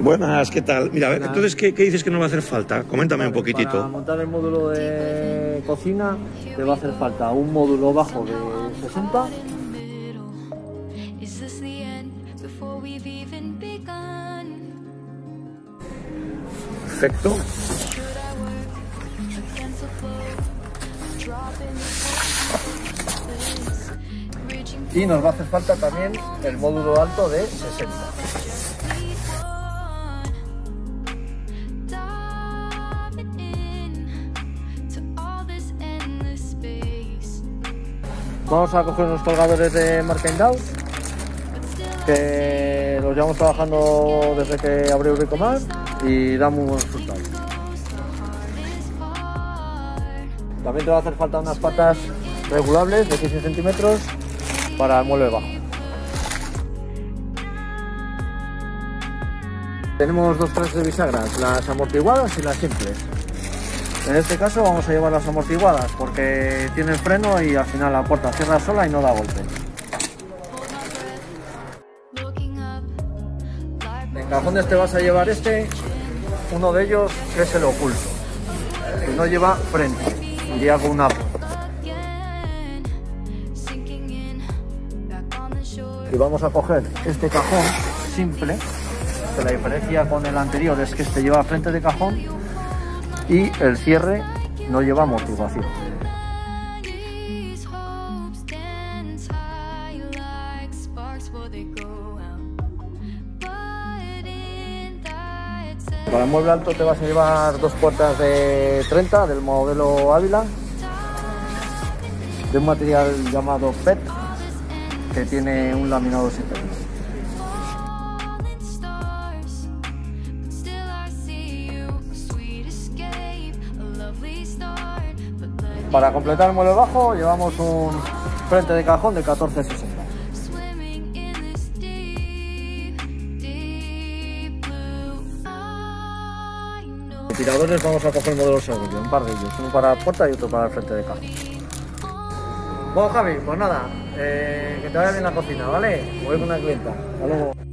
Buenas, ¿qué tal? Mira, Buenas. entonces, ¿qué, qué dices que nos va a hacer falta? Coméntame un Para poquitito. montar el módulo de cocina te va a hacer falta un módulo bajo de 60, Is this the end before we've even begun? Perfecto. Y nos va a hacer falta también el módulo alto de 60. Vamos a coger unos colgadores de Markendown que los llevamos trabajando desde que abrió Bricomar y dan muy buenos resultados. También te va a hacer falta unas patas regulables de 15 centímetros para el mueble bajo. Tenemos dos clases de bisagras, las amortiguadas y las simples. En este caso vamos a llevar las amortiguadas porque tienen freno y al final la puerta cierra sola y no da golpe. En cajones te vas a llevar este, uno de ellos que es el oculto, que no lleva freno, iría con una y vamos a coger este cajón simple, que la diferencia con el anterior es que este lleva frente de cajón y el cierre no lleva amortiguación. Para el mueble alto te vas a llevar dos puertas de 30 del modelo Ávila, de un material llamado PET, que tiene un laminado simple. Para completar el mueble bajo llevamos un frente de cajón de 1460. swimming in this deep, deep blue. I know. De tiradores vamos a coger el modelo segundo, un par de ellos, uno para la puerta y otro para el frente de cajón. Bueno Javi, pues nada, eh, que te vaya bien la cocina, ¿vale? Voy con una clienta. Hasta luego.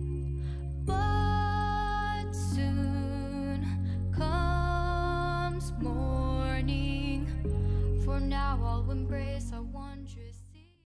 For now I'll embrace our wondrous.